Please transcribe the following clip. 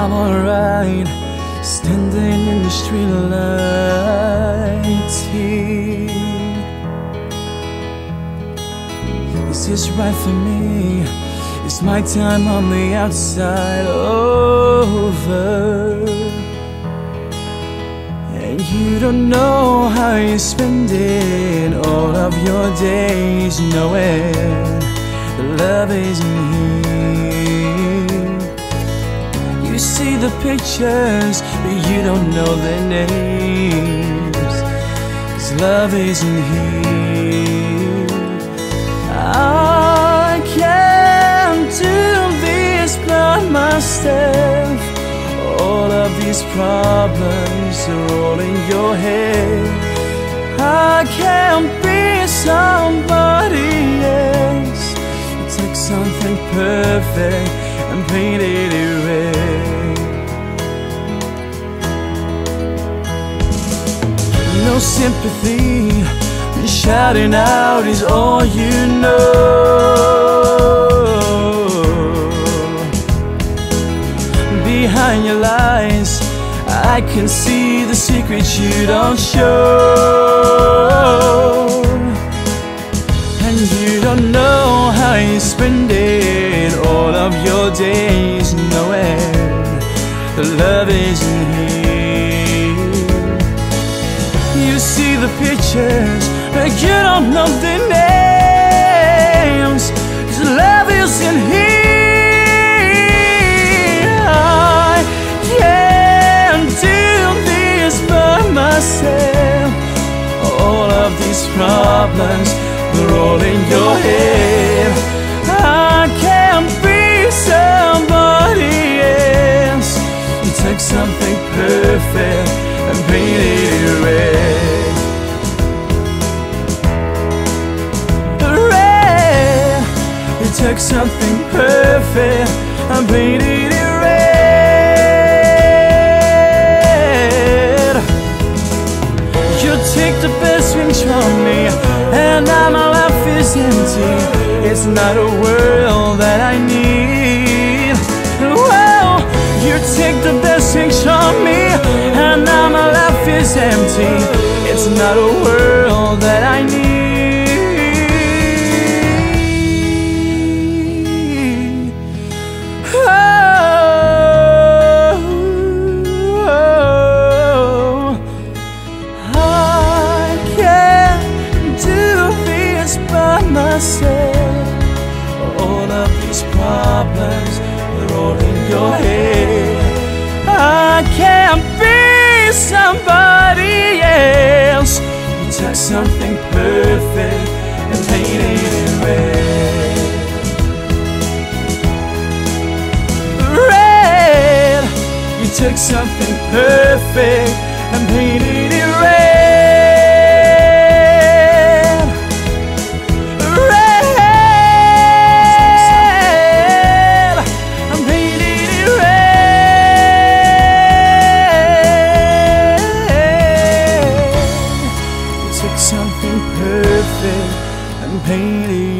I'm alright, standing in the street lights here. Is this right for me? Is my time on the outside over? And you don't know how you're spending all of your days knowing the love isn't here. You see the pictures, but you don't know their names. Cause love isn't here. I can't do this by myself. All of these problems are all in your head. I can't be somebody else. Perfect and paint it red. No sympathy, and shouting out is all you know. Behind your lies, I can see the secrets you don't show. And you don't know the love isn't here. You see the pictures, but you don't know the names. 'Cause love isn't here. I can't do this by myself. All of these problems, they're all in your head. Take something perfect and paint it red. You take the best things from me, and now my life is empty. It's not a world that I need. Well, you take the best things from me, and now my life is empty. It's not a world that I need. Problems are all in your head. I can't be somebody else. You took something perfect and painted it red. Red. You took something perfect and painted